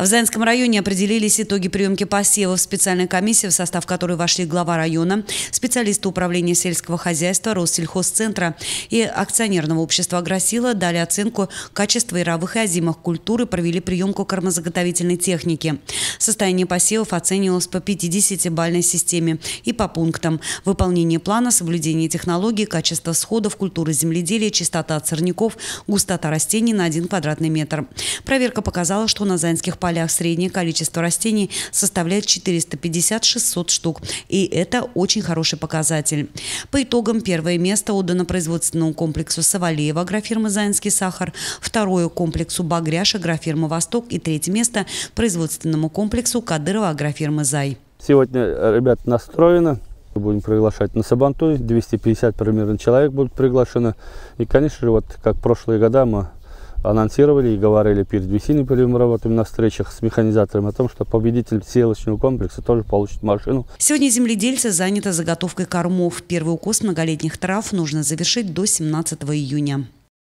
В Заинском районе определились итоги приемки посевов. Специальная комиссия, в состав которой вошли глава района, специалисты управления сельского хозяйства, Россельхозцентра и акционерного общества «Агросила» дали оценку качества яровых и озимых культур и провели приемку кормозаготовительной техники. Состояние посевов оценивалось по 50-бальной системе и по пунктам. Выполнение плана, соблюдение технологий, качество всходов, культуры земледелия, чистота сорняков, густота растений на 1 квадратный метр. Проверка показала, что на заинских полях полях среднее количество растений составляет 450-600 штук. И это очень хороший показатель. По итогам первое место отдано производственному комплексу Савалеева агрофирмы «Заинский сахар», второе – комплексу «Багряш» агрофирмы «Восток» и третье место – производственному комплексу «Кадырова» агрофирмы «Зай». Сегодня ребята настроены. Будем приглашать на Сабантуй. 250 примерно человек будут приглашены. И, конечно же, вот как прошлые года мы анонсировали и говорили перед весенним периодом работами на встречах с механизатором о том, что победитель селочного комплекса тоже получит машину. Сегодня земледельцы заняты заготовкой кормов. Первый укос многолетних трав нужно завершить до 17 июня.